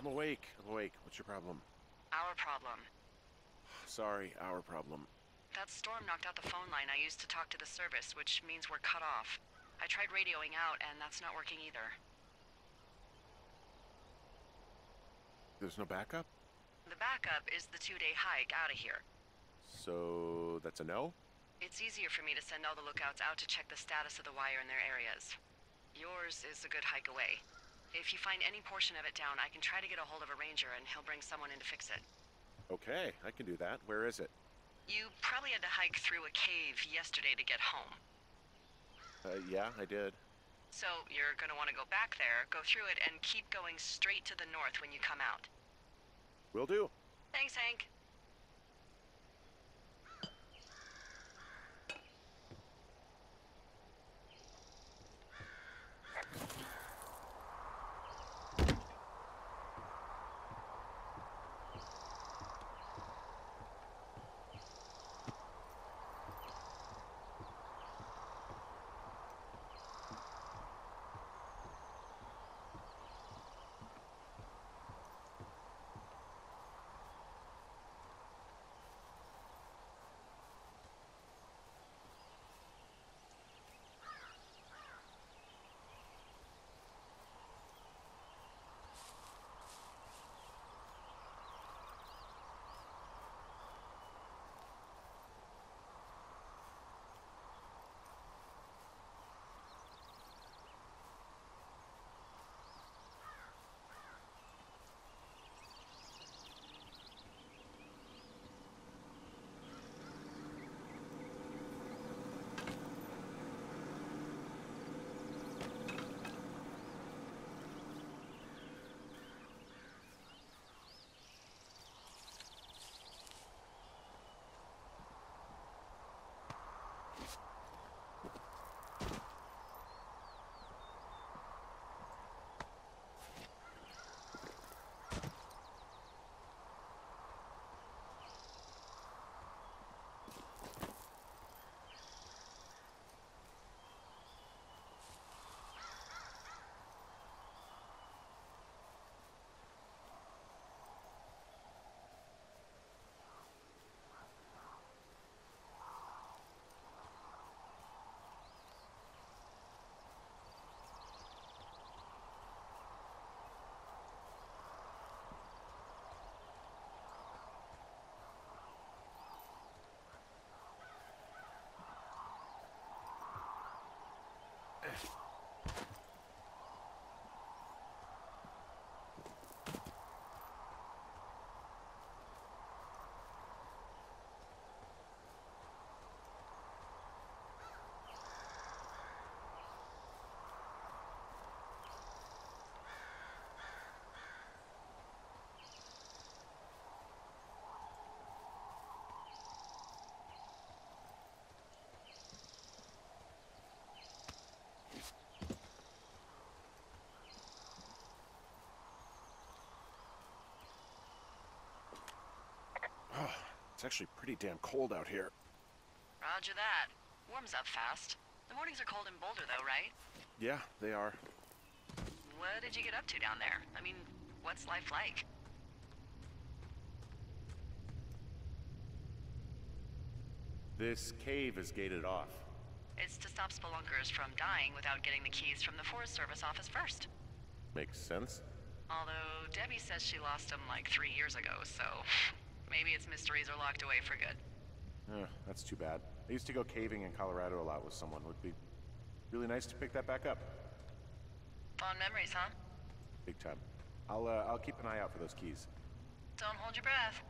I'm awake. I'm awake. What's your problem? Our problem. Sorry, our problem. That storm knocked out the phone line I used to talk to the service, which means we're cut off. I tried radioing out, and that's not working either. There's no backup? The backup is the two-day hike out of here. So that's a no? It's easier for me to send all the lookouts out to check the status of the wire in their areas. Yours is a good hike away. If you find any portion of it down, I can try to get a hold of a ranger and he'll bring someone in to fix it. Okay, I can do that. Where is it? You probably had to hike through a cave yesterday to get home. Uh, yeah, I did. So you're gonna want to go back there, go through it, and keep going straight to the north when you come out. Will do. Thanks, Hank. It's actually pretty damn cold out here. Roger that. Warms up fast. The mornings are cold in Boulder, though, right? Yeah, they are. What did you get up to down there? I mean, what's life like? This cave is gated off. It's to stop spelunkers from dying without getting the keys from the Forest Service office first. Makes sense. Although Debbie says she lost them like three years ago, so maybe its mysteries are locked away for good. Uh, that's too bad. I used to go caving in Colorado a lot with someone. Would be really nice to pick that back up. Fond memories, huh? Big time. I'll uh, I'll keep an eye out for those keys. Don't hold your breath.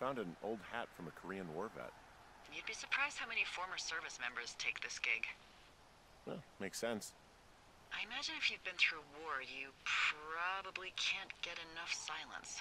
Found an old hat from a Korean War vet. You'd be surprised how many former service members take this gig. Well, makes sense. I imagine if you've been through war, you probably can't get enough silence.